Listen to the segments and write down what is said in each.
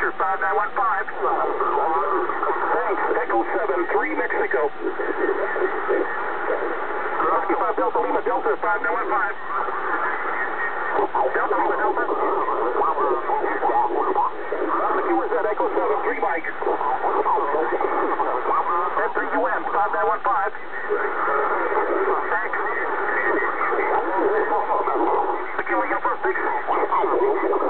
Oscar 5915. Thanks. Echo 7, 3 Mexico. Oscar 5 Delta Lima Delta 5915. Delta Lima Delta. QRZ Echo 7, 3 Mike. N3UM 5915. Thanks. Securing upper 6. Last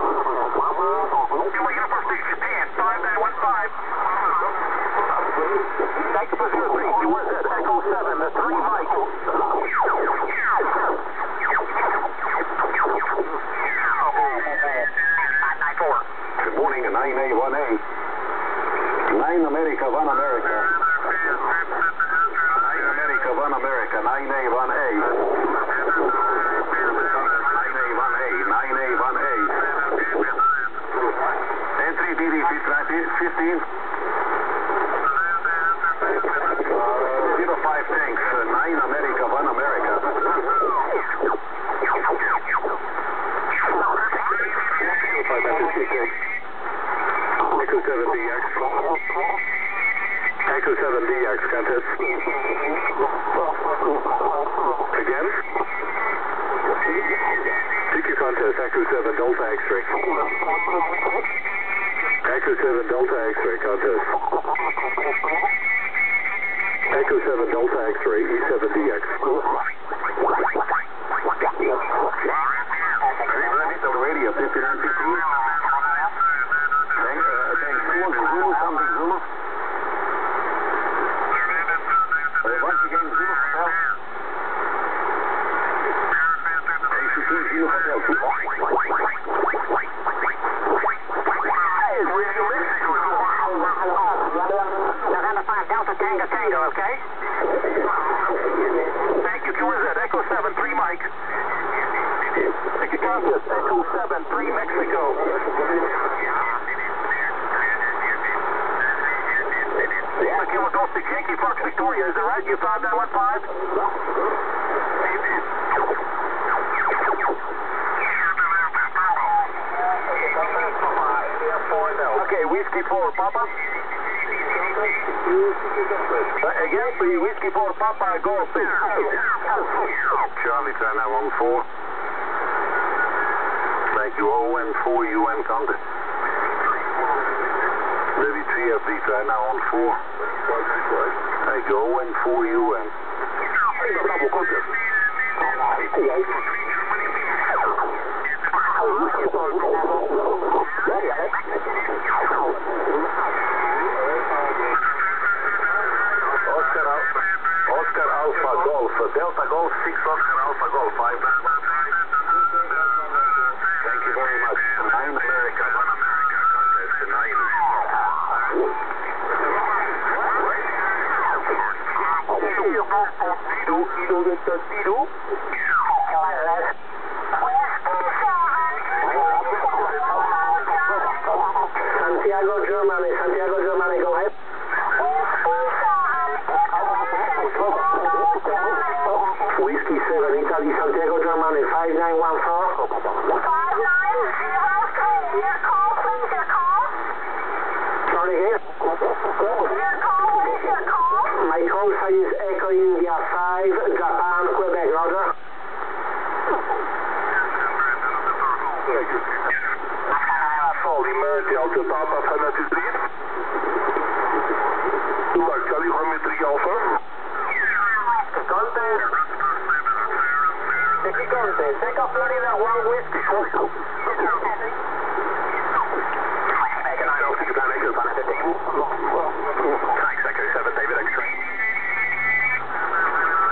Echo 7DX. Echo 7DX, contest. Again? CQ contest, Echo 7 Delta X-ray. Echo 7 Delta X-ray contest. Echo 7 Delta X-ray, E7DX. Are you ready? The Radio, 5915. Thank, uh, thanks. Zulu, Zulu, something, Zulu. Uh, once again, Zulu, hotel. ACC, Zulu, hotel. November 5 Delta Tango Tango, okay? Thank you, QRZ. Echo 7, 3 Mike. Thank you, Contest. Echo 7, 3 Mexico. Kilo Golf 6 Yankee Fox Victoria, is that right? You 5915? Okay, Whiskey 4 Papa. Uh, again, please, Whiskey 4 Papa Golf 6. Charlie, turn now on 4. Thank you, ON 4, UN contact. Levy TFD, turn now on 4. Thank you, ON 4, UN. Oscar, Alpha Delta Golf 6 Oscar Alpha Golf 5. Thank you very much. 9 America, 1 America, contest 9. Santiago, India 5, Japan, Quebec, Roger. Lima, Delta Papa, Fanatic 3. Like Charlie, Hormet 3 Alpha. Contest. Aquí contest. Echo Florida, one whiskey. Delta Japan, Echo Fanatic 15. Thanks, Echo 7, David X-ray. Uh, the Charlie Golf Radio. Yeah, four. Beautiful Alpha. 5914. 5904. Five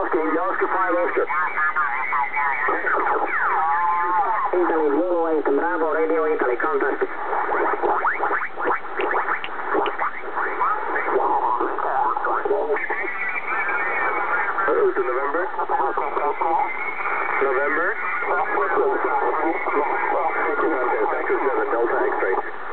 Oscar, Oscar, five Oscar. close in November. November. Okay, Texas Delta X-ray.